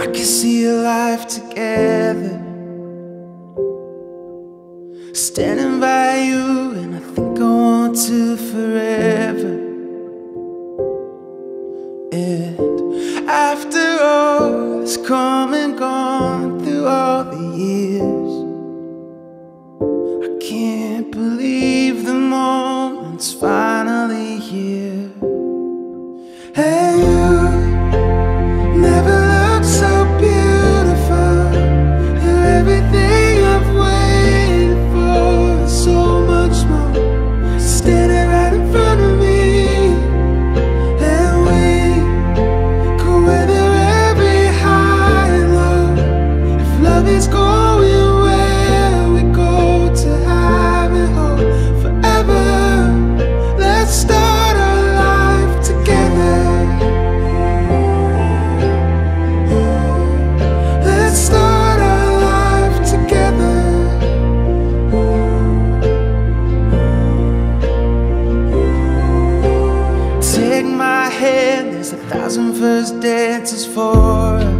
I can see a life together. Standing by you and I think I want to forever. And after all that's come and gone through all the years I can't believe the moment's finally here. Hey. thousand first dances for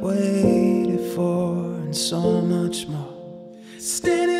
waited for and so much more. Standing